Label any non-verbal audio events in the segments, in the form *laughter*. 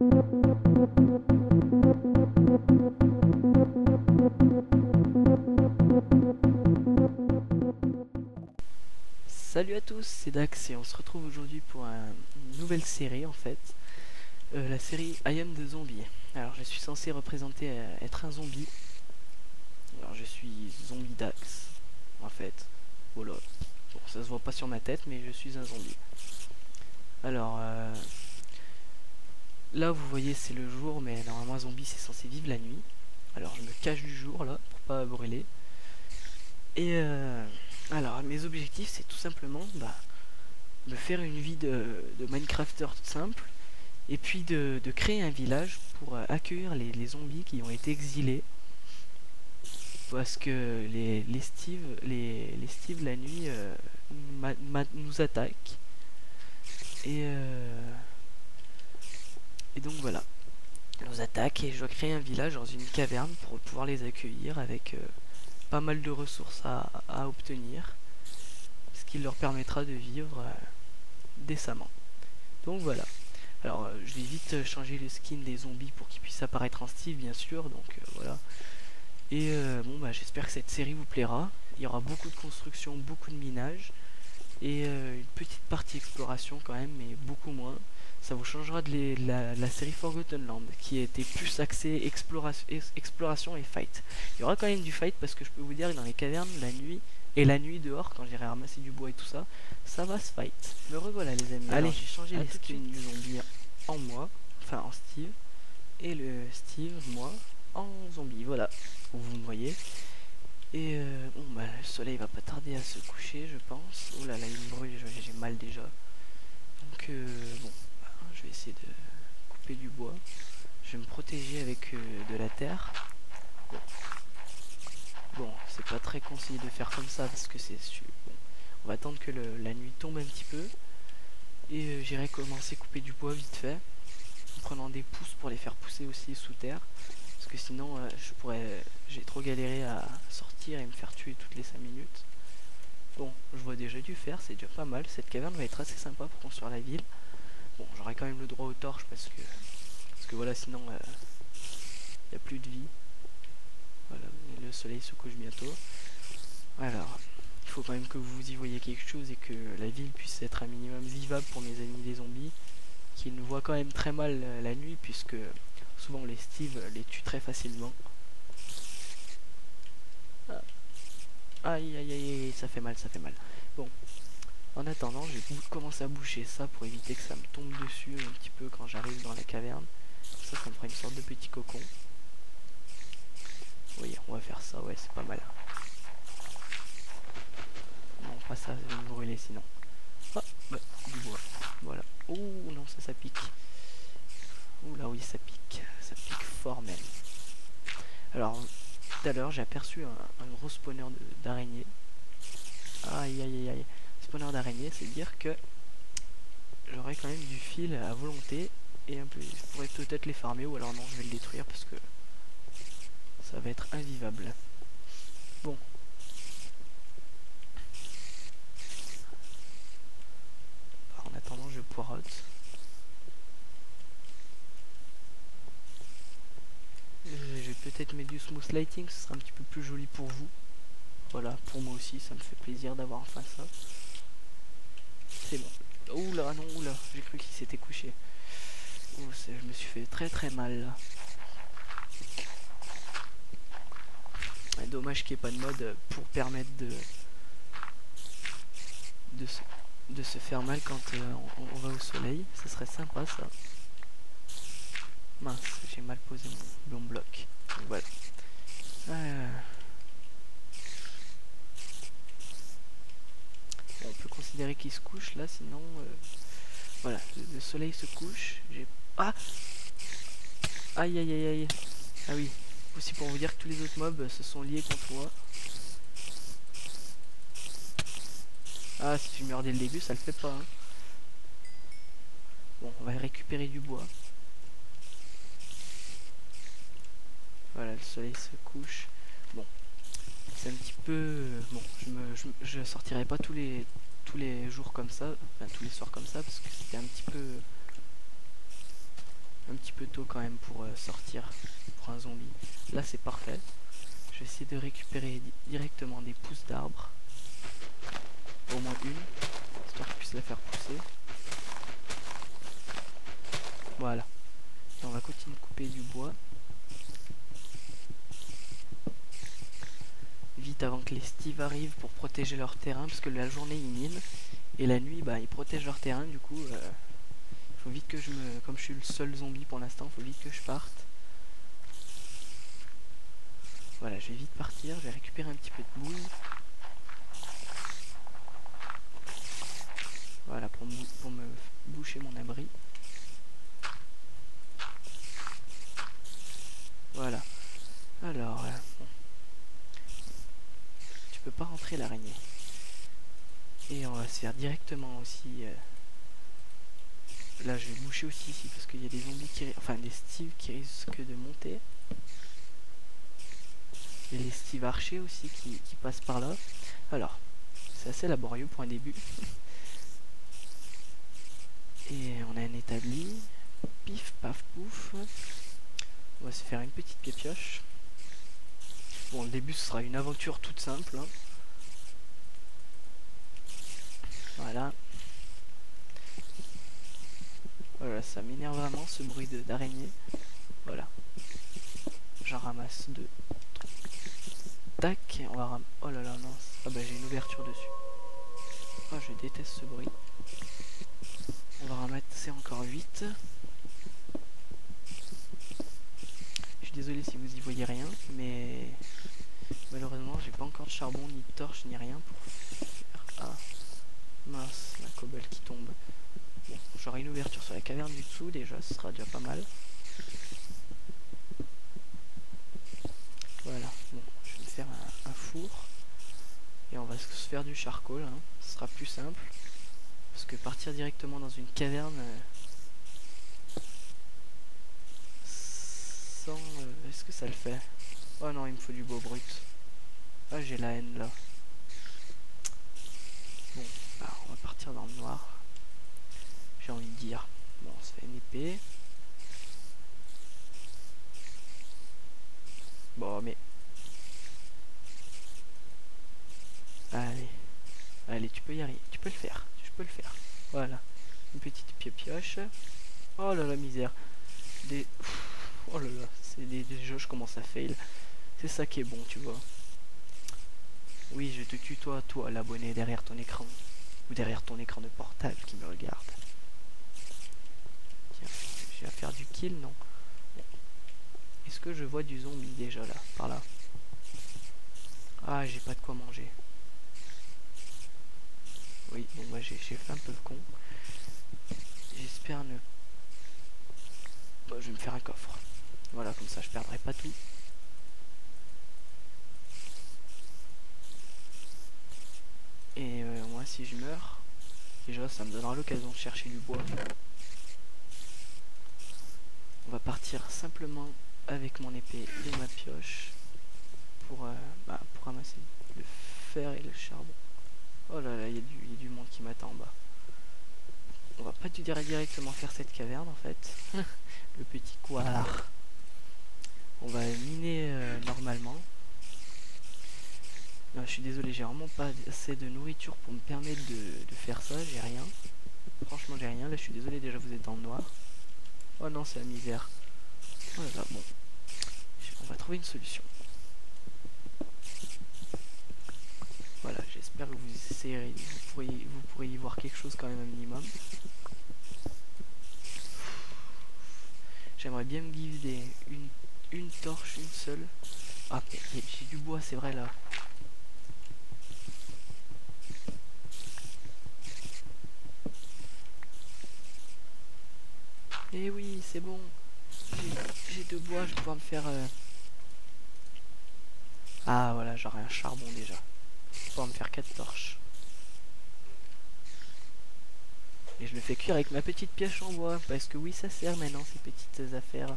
Salut à tous, c'est Dax et on se retrouve aujourd'hui pour une nouvelle série en fait. Euh, la série I Am the Zombie. Alors je suis censé représenter euh, être un zombie. Alors je suis zombie Dax en fait. Voilà. Bon ça se voit pas sur ma tête mais je suis un zombie. Alors euh, là vous voyez c'est le jour mais normalement un zombie c'est censé vivre la nuit. Alors je me cache du jour là pour pas brûler. Et euh, alors, mes objectifs, c'est tout simplement bah, de faire une vie de, de Minecrafter toute simple, et puis de, créer un village pour euh, accueillir les, zombies qui ont été exilés. Parce que les, les Steve, les, Steve la nuit euh, nous attaquent. Et, et donc voilà. Nous attaquent et je dois créer un village dans une caverne pour pouvoir les accueillir avec pas mal de ressources à, obtenir, ce qui leur permettra de vivre euh, décemment. Donc voilà. Alors euh, je vais vite changer le skin des zombies pour qu'ils puissent apparaître en style bien sûr, donc euh, voilà. Et bon bah j'espère que cette série vous plaira. Il y aura beaucoup de construction, beaucoup de minage et une petite partie exploration quand même, mais beaucoup moins ça vous changera de, la, série Forgotten Land qui était plus axée exploration, exploration et fight. Il y aura quand même du fight parce que je peux vous dire que dans les cavernes, la nuit et la nuit dehors, quand j'irai ramasser du bois et tout ça, ça va se fight. Me revoilà les amis. Allez, j'ai changé les skins du zombie en moi, enfin en Steve, et le Steve, moi, en zombie. Voilà, vous me voyez. Et euh, bon bah le soleil va pas tarder à se coucher je pense. Oh là là il me brûle, j'ai mal déjà. Donc euh, bon, je vais essayer de couper du bois. Je vais me protéger avec euh, de la terre. Bon, c'est pas très conseillé de faire comme ça parce que c'est... Bon, on va attendre que la nuit tombe un petit peu. Et j'irai commencer à couper du bois vite fait. En prenant des pousses pour les faire pousser aussi sous terre. Parce que sinon, euh, je pourrais... J'ai trop galéré à sortir et me faire tuer toutes les 5 minutes. Bon, je vois déjà du fer, c'est déjà pas mal. Cette caverne va être assez sympa pour construire la ville. Bon, j'aurai quand même le droit aux torches parce que, parce que voilà, sinon il euh, n'y a plus de vie. Voilà, le soleil se couche bientôt. Alors, il faut quand même que vous y voyez quelque chose et que la ville puisse être un minimum vivable pour mes amis les zombies, qui nous voient quand même très mal euh, la nuit puisque souvent les Steve les tuent très facilement. Ah. Aïe aïe aïe, ça fait mal, ça fait mal. Bon, en attendant, je vais commencer à boucher ça pour éviter que ça me tombe dessus un petit peu quand j'arrive dans la caverne. Ça, ça me fera une sorte de petit cocon. Oui, on va faire ça, ouais, c'est pas mal. Non, pas ça, je vais me brûler sinon. Ah, bah, du bois. Voilà. Oh non, ça, ça pique. Oh là, oui, ça pique. Ça pique fort même. Alors, tout à l'heure, j'ai aperçu un, gros spawner d'araignée. Aïe, aïe, aïe, aïe spawner d'araignée, c'est dire que j'aurai quand même du fil à volonté et un peu, je pourrais peut-être les farmer ou alors non, je vais le détruire parce que ça va être invivable. Bon. En attendant, je poirote. Euh, je vais peut-être mettre du smooth lighting, ce sera un petit peu plus joli pour vous. Voilà, pour moi aussi, ça me fait plaisir d'avoir enfin ça. C'est bon. Oula, non, oula, j'ai cru qu'il s'était couché. Oh, je me suis fait très très mal dommage qu'il n'y ait pas de mode pour permettre de de se, de se faire mal quand euh, on, va au soleil. Ça serait sympa ça. Mince, j'ai mal posé mon, bon bloc. voilà. Euh, on qu'il se couche là, sinon... Euh, voilà, le, soleil se couche. J'ai... Ah Aïe aïe aïe aïe. Ah oui, aussi pour vous dire que tous les autres mobs se sont liés contre moi. Ah, si tu meurs dès le début, ça le fait pas. Hein. Bon, on va récupérer du bois. Voilà, le soleil se couche. Bon, c'est un petit peu bon je me je, sortirai pas tous les tous les jours comme ça enfin tous les soirs comme ça parce que c'était un petit peu un petit peu tôt quand même pour euh, sortir pour un zombie. Là c'est parfait. Je vais essayer de récupérer directement des pousses d'arbres. Au moins une. Histoire que je puisse la faire pousser. Voilà. On va continuer de couper du bois. Avant que les Steve arrivent pour protéger leur terrain. Parce que la journée ils minent. Et la nuit bah ils protègent leur terrain du coup. Euh, faut vite que je me... Comme je suis le seul zombie pour l'instant, faut vite que je parte. Voilà, je vais vite partir, je vais récupérer un petit peu de bouse. Voilà, pour pour me boucher mon abri. Voilà. Alors, euh, bon. Tu peux pas rentrer l'araignée. Et on va se faire directement aussi... Euh, Là, je vais boucher aussi ici parce qu'il y a des zombies qui... Enfin, des Steve qui risquent de monter. Il y a les Steve archers aussi qui, passent par là. Alors, c'est assez laborieux pour un début. Et on a un établi. Pif, paf, pouf. On va se faire une petite pioche. Bon, le début, ce sera une aventure toute simple. Hein. Voilà. Voilà, ça m'énerve vraiment ce bruit d'araignée. Voilà. J'en ramasse deux. Tac, on va ram... Oh là là, non. Ah bah j'ai une ouverture dessus. Oh, je déteste ce bruit. On va ramasser encore 8. Je suis désolé si vous y voyez rien, mais malheureusement j'ai pas encore de charbon, ni de torche, ni rien pour faire... Ah, mince, la cobble qui tombe. J'aurai une ouverture sur la caverne du dessous déjà, ce sera déjà pas mal. Voilà, bon, je vais faire un, four. Et on va se faire du charcoal, hein. ce sera plus simple. Parce que partir directement dans une caverne... Euh, sans... Euh, est-ce que ça le fait? Oh non, il me faut du beau brut. Ah, j'ai la haine là. Bon, bah, on va partir dans le noir j'ai envie de dire. Bon, on se fait une épée. Bon, mais... Allez. Allez, tu peux y arriver. Tu peux le faire. Tu peux le faire. Voilà. Une petite pioche. Oh là la misère. Des... Oh là là. C'est des, des jeux, je à fail. C'est ça qui est bon, tu vois. Oui, je te tutoie, toi, l'abonné derrière ton écran. Derrière ton écran de portable qui me regarde je vais faire du kill, non? Est-ce que je vois du zombie déjà là, par là? Ah, j'ai pas de quoi manger. Oui, bon, moi j'ai fait un peu le con. J'espère ne... je vais me faire un coffre. Voilà, comme ça je perdrai pas tout. Et euh, moi si je meurs, déjà ça me donnera l'occasion de chercher du bois on va partir simplement avec mon épée et ma pioche pour, euh, bah, pour ramasser le fer et le charbon. Oh là là, il y, a du monde qui m'attend en bas. On va pas du directement faire cette caverne en fait. *laughs* le petit couard. On va miner euh, normalement. Je suis désolé, j'ai vraiment pas assez de nourriture pour me permettre de, faire ça. J'ai rien. Franchement, j'ai rien. Là, je suis désolé, déjà vous êtes dans le noir. Oh non, c'est la misère. Voilà, bon. On va trouver une solution. Voilà, j'espère que vous essayerez, vous pourriez, vous pourriez y voir quelque chose quand même un minimum. J'aimerais bien me guider une torche, une seule. Ah, j'ai du bois, c'est vrai là. Eh oui, c'est bon. J'ai deux bois, je vais pouvoir me faire... Euh, ah voilà, j'aurai un charbon déjà. Je vais pouvoir me faire quatre torches. Et je le fais cuire avec ma petite pioche en bois. Parce que oui, ça sert maintenant, ces petites affaires.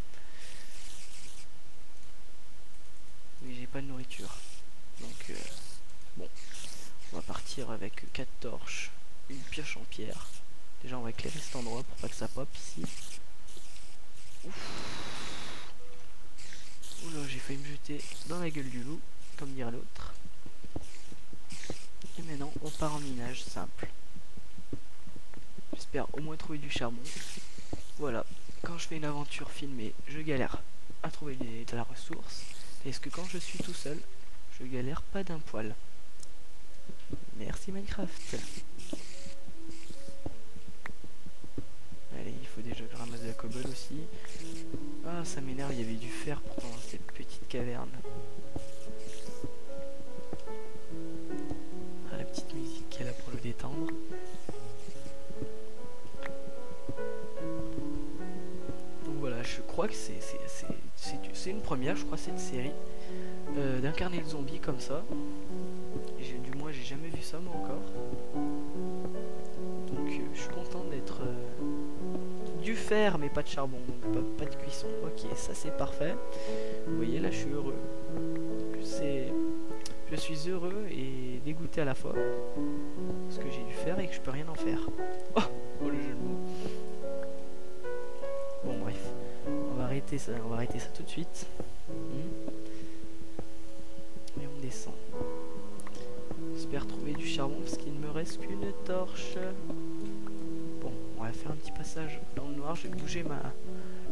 Oui, j'ai pas de nourriture. Donc, euh, bon. On va partir avec quatre torches, une pioche en pierre. Déjà, on va éclairer cet endroit pour pas que ça pop ici. Oula, j'ai failli me jeter dans la gueule du loup, comme dire l'autre. Et maintenant, on part en minage simple. J'espère au moins trouver du charbon. Voilà, quand je fais une aventure filmée, je galère à trouver de la ressource. Est-ce que quand je suis tout seul, je galère pas d'un poil. Merci Minecraft. Il faut déjà que je ramasse la cobble aussi. Ah, ça m'énerve, il y avait du fer pourtant dans cette petite caverne. Ah, la petite musique est là pour le détendre. Donc voilà, je crois que c'est une première, je crois, cette série. Euh, d'incarner le zombie comme ça. Du moins, j'ai jamais vu ça moi encore. Donc, euh, je suis content d'être euh, du fer, mais pas de charbon, pas, de cuisson. Ok, ça c'est parfait. Vous voyez, là, je suis heureux. C'est, je suis heureux et dégoûté à la fois parce que j'ai du fer et que je peux rien en faire. Oh, oh le jeu de mots. Bon, bref, on va arrêter ça. On va arrêter ça tout de suite. Hmm. J'espère trouver du charbon parce qu'il ne me reste qu'une torche. Bon, on va faire un petit passage dans le noir. Je vais bouger ma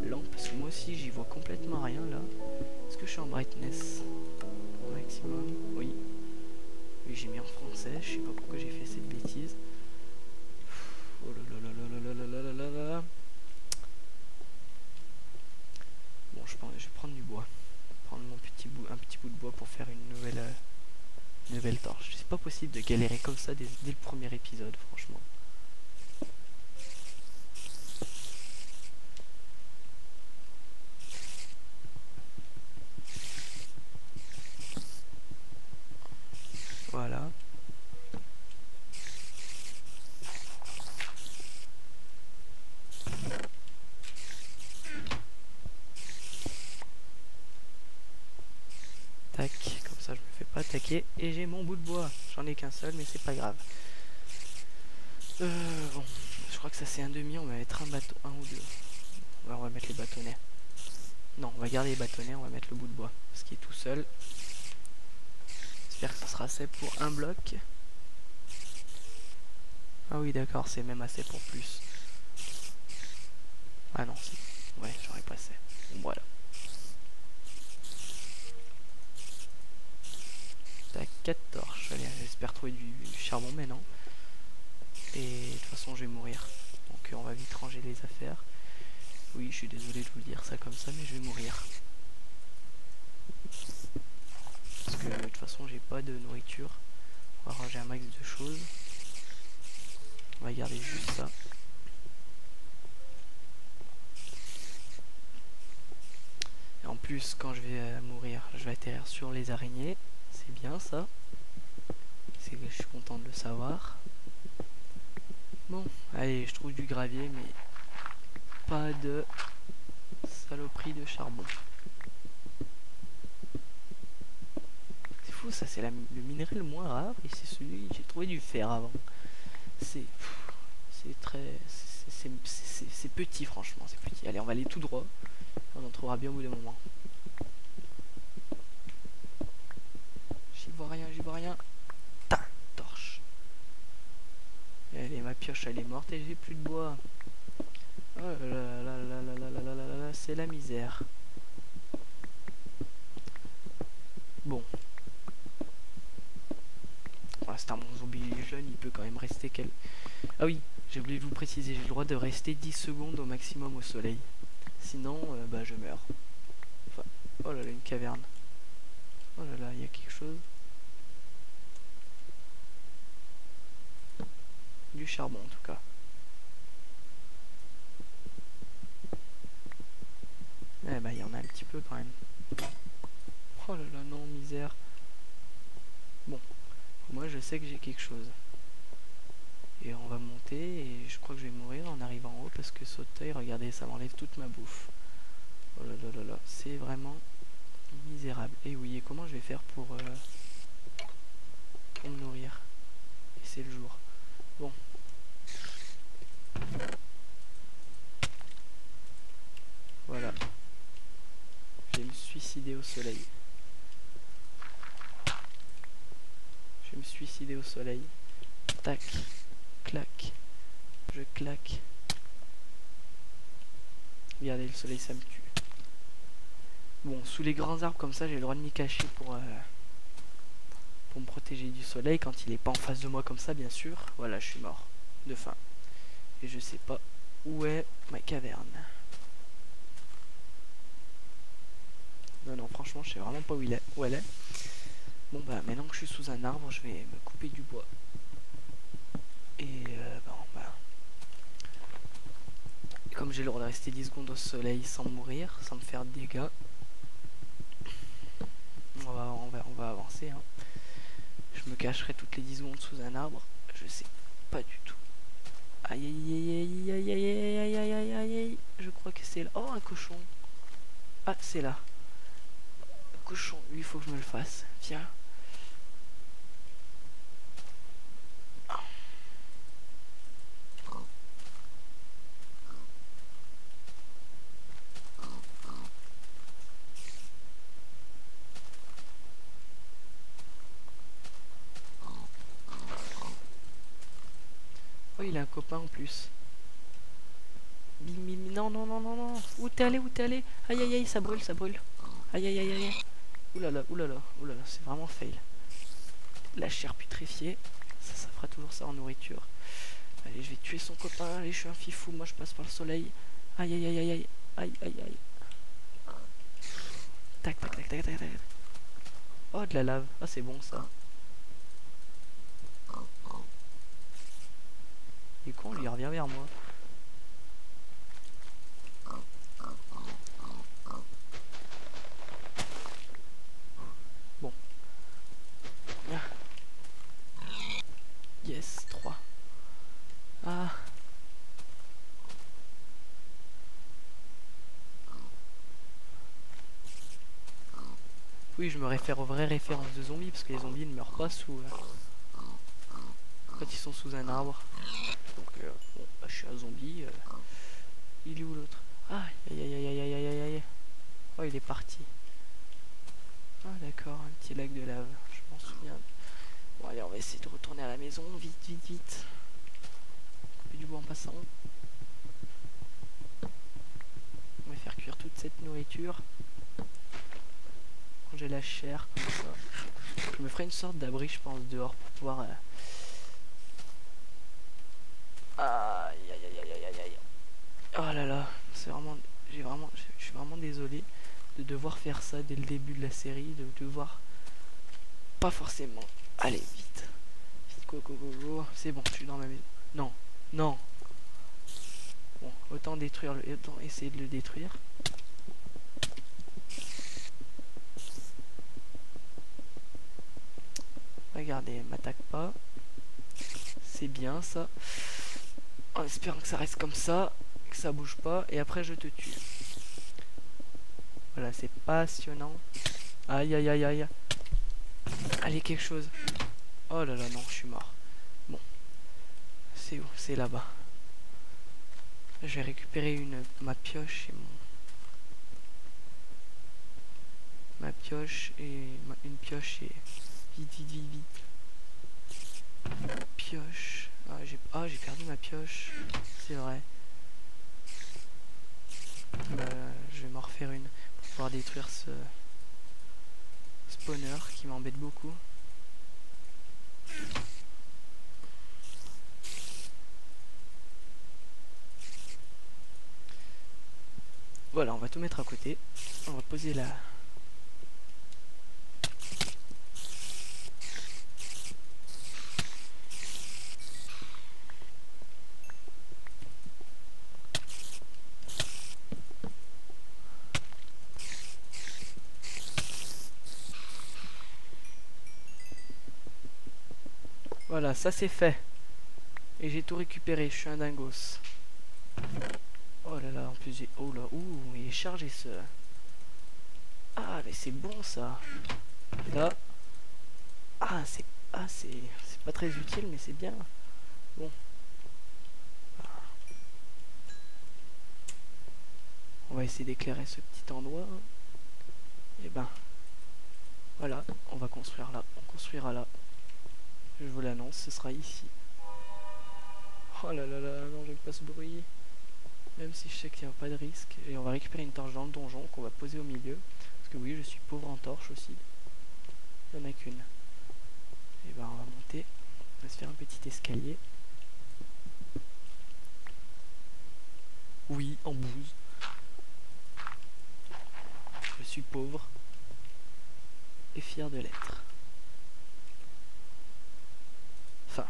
lampe parce que moi aussi j'y vois complètement rien là. Est-ce que je suis en brightness maximum Oui. Oui, j'ai mis en français. Je sais pas pourquoi j'ai fait cette bêtise. Oh là là là là là là là là là Bon, je, je vais prendre du bois. Prendre mon petit bout, un petit bout de bois pour faire une nouvelle. Euh, nouvelle torche. C'est pas possible de galérer comme ça dès, le premier épisode, franchement. Voilà. Tac, ça je me Et j'ai mon bout de bois. J'en ai qu'un seul, mais c'est pas grave. Euh, bon, je crois que ça c'est un demi. On va mettre un bateau, un ou deux. on va mettre les bâtonnets. Non, on va garder les bâtonnets. On va mettre le bout de bois. Parce qu'il est tout seul. J'espère que ça sera assez pour un bloc. Ah oui, d'accord, c'est même assez pour plus. Ah non, ouais, j'aurais pas assez. voilà. T'as 4 torches. Allez, j'espère trouver du, charbon maintenant. Et de toute façon, je vais mourir. Donc, on va vite ranger les affaires. Oui, je suis désolé de vous dire ça comme ça, mais je vais mourir. Parce que de toute façon, j'ai pas de nourriture. On va ranger un max de choses. On va garder juste ça. Et en plus, quand je vais euh, mourir, je vais atterrir sur les araignées c'est bien ça. Je suis content de le savoir. Bon, allez, je trouve du gravier, mais pas de saloperie de charbon. C'est fou, ça c'est le minerai le moins rare et c'est celui j'ai trouvé du fer avant. C'est c'est très c'est petit franchement, c'est petit. Allez, on va aller tout droit. On en trouvera bien au bout d'un moment. Rien, j'y vois rien. Ta torche. Allez, ma pioche, elle est morte et j'ai plus de bois. Oh là là là là là là là là là, c'est la misère. Bon. Pour l'instant, mon zombie jeune, il peut quand même rester quel... Ah oui, j'ai oublié de vous préciser, j'ai le droit de rester 10 secondes au maximum au soleil. Sinon, bah je meurs. Enfin, oh là là, une caverne. Oh là là, il y a quelque chose. Charbon en tout cas. Eh bah il y en a un petit peu quand même. Oh là là non misère. Bon, moi je sais que j'ai quelque chose. Et on va monter et je crois que je vais mourir en arrivant en haut parce que sauter, regardez, ça m'enlève toute ma bouffe. Oh là là là là, c'est vraiment misérable. Et oui, et comment je vais faire pour, euh, pour me nourrir? Et c'est le jour. Bon. Voilà. Je vais me suicider au soleil. Je vais me suicider au soleil. Tac. Clac. Je claque. Regardez, le soleil, ça me tue. Bon, sous les grands arbres comme ça, j'ai le droit de m'y cacher pour... Euh, pour me protéger du soleil quand il est pas en face de moi comme ça bien sûr voilà je suis mort de faim et je sais pas où est ma caverne. Non, non, franchement, je sais vraiment pas où, il est, où elle est. Bon, bah, maintenant que je suis sous un arbre, je vais me couper du bois. Et, euh, bon, bah... comme j'ai le droit de rester 10 secondes au soleil sans mourir, sans me faire de dégâts, on va, on va, on va avancer. Hein. Je me cacherai toutes les 10 secondes sous un arbre. Je sais pas du tout. Aïe aïe aïe aïe aïe aïe aïe aïe aïe aïe Je crois que c'est là. Oh un cochon. Ah c'est là. cochon, lui il faut que je me le fasse. Tiens. il a un copain en plus. Bim, bim, non, non, non, non, non. Où t'es allé, où t'es allé Aïe, aïe, aïe, ça brûle, ça brûle. Aïe, aïe, aïe, aïe. Oulala, oulala, oulala, c'est vraiment fail. La chair putréfiée, ça, fera toujours ça en nourriture. Allez, je vais tuer son copain. Allez, je suis un fifou, moi je passe par le soleil. Aïe, aïe, aïe, aïe, aïe, aïe, aïe, aïe. Tac, tac, tac, tac, tac, tac. Oh, de la lave. Ah, c'est bon ça. Et con, lui revient vers moi? Yes, 3. Ah. Oui, je me réfère aux vraies références de zombies, parce que les zombies ne meurent pas sous... Euh, quand ils sont sous un arbre. Donc, euh, bon, bah, je suis un zombie. Euh. Il est où l'autre? Ah, aïe aïe aïe aïe aïe aïe Oh, il est parti. Ah, d'accord, un petit lac de lave. Je m'en souviens. Bon, allez, on va essayer de retourner à la maison. Vite, vite, vite. Couper du bois en passant. On va faire cuire toute cette nourriture. Manger la chair, comme ça. Je me ferai une sorte d'abri, je pense, dehors pour pouvoir... Euh, aïe aïe aïe aïe aïe. Oh là là, c'est vraiment, j'ai vraiment, je suis vraiment désolé de devoir faire ça dès le début de la série, de devoir pas forcément. Allez vite, vite go. C'est bon, je suis dans ma maison. Non, non. Bon, autant détruire, le, autant essayer de le détruire. Regardez, m'attaque pas. C'est bien ça en espérant que ça reste comme ça, que ça bouge pas, et après je te tue. Voilà, c'est passionnant. Aïe aïe aïe aïe. Allez, quelque chose. Oh là là, non, je suis mort. Bon. C'est où? C'est là-bas. Je vais récupérer une, ma pioche et mon... Ma pioche et... une pioche et... Vite, vite, vite, vite. Pioche. Ah, j'ai ah, perdu ma pioche. C'est vrai. Bah, je vais m'en refaire une pour pouvoir détruire ce spawner qui m'embête beaucoup. Voilà, on va tout mettre à côté. On va poser la, Voilà, ça c'est fait. Et j'ai tout récupéré, je suis un dingos. Oh là là, en plus j'ai... Oh là, ouh, il est chargé ce... Ah, mais c'est bon ça. là... Ah, c'est... Ah, c'est... C'est pas très utile, mais c'est bien. Bon. On va essayer d'éclairer ce petit endroit. Et eh ben... Voilà, on va construire là. On construira là. Je vous l'annonce, ce sera ici. Oh là là là, non, j'aime pas ce bruit. Même si je sais qu'il n'y a pas de risque. Et on va récupérer une torche dans le donjon qu'on va poser au milieu. Parce que oui, je suis pauvre en torche aussi. Il n'y en a qu'une. Et ben on va monter. On va se faire un petit escalier. Oui, en bouse. Je suis pauvre. Et fier de l'être. Enfin.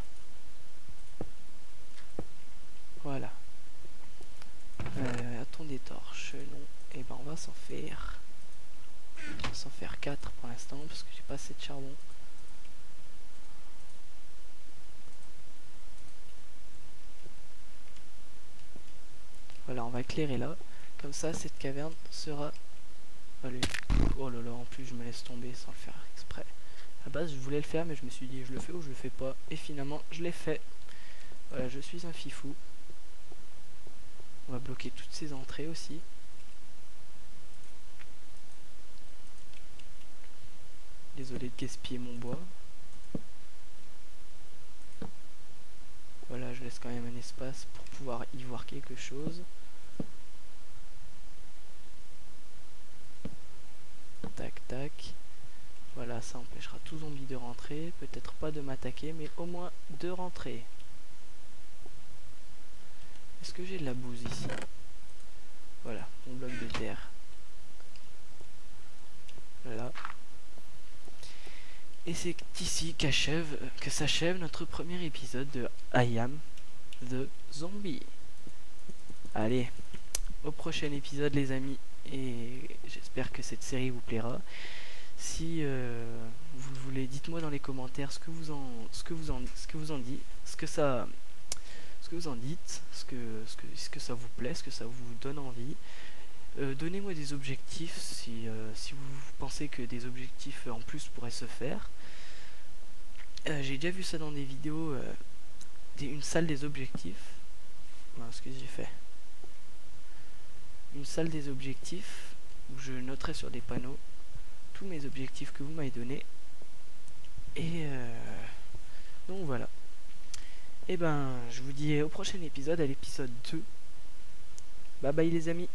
Voilà. Euh, a-t-on des torches Non. Et eh ben on va s'en faire. On va s'en faire 4 pour l'instant parce que j'ai pas assez de charbon. Voilà, on va éclairer là. Comme ça, cette caverne sera... Allez. Oh là là, en plus je me laisse tomber sans le faire exprès. À base, je voulais le faire, mais je me suis dit, je le fais ou je le fais pas. Et finalement, je l'ai fait. Voilà, je suis un fifou. On va bloquer toutes ces entrées aussi. Désolé de gaspiller mon bois. Voilà, je laisse quand même un espace pour pouvoir y voir quelque chose. Tac, tac. Voilà, ça empêchera tout zombie de rentrer. Peut-être pas de m'attaquer, mais au moins de rentrer. Est-ce que j'ai de la bouse ici Voilà, mon bloc de terre. Voilà. Et c'est ici que s'achève notre premier épisode de I Am the Zombie. Allez, au prochain épisode les amis, et j'espère que cette série vous plaira. Si euh, vous voulez, dites-moi dans les commentaires ce que vous en, ce que vous en, ce que vous en dites, ce que ça, que vous en dites, ce que, ce que, ce que ça vous plaît, ce que ça vous donne envie. Euh, donnez-moi des objectifs si, euh, si vous pensez que des objectifs en plus pourraient se faire. Euh, j'ai déjà vu ça dans des vidéos, une salle des objectifs. Ce que j'ai fait. Une salle des objectifs où je noterai sur des panneaux tous mes objectifs que vous m'avez donnés. Et donc voilà. Et eh ben, je vous dis au prochain épisode, à l'épisode 2. Bye bye les amis.